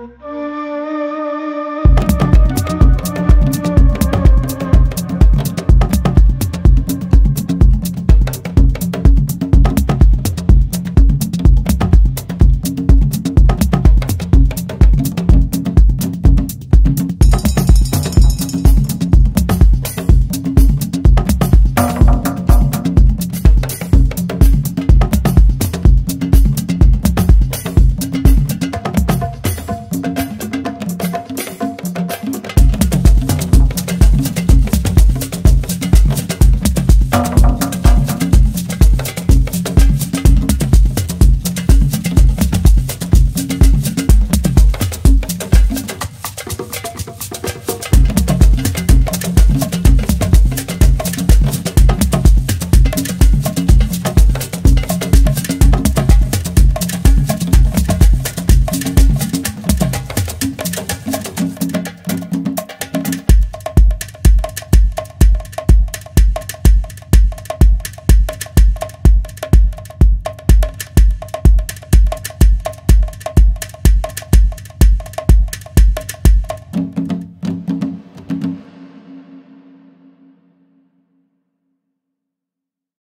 Música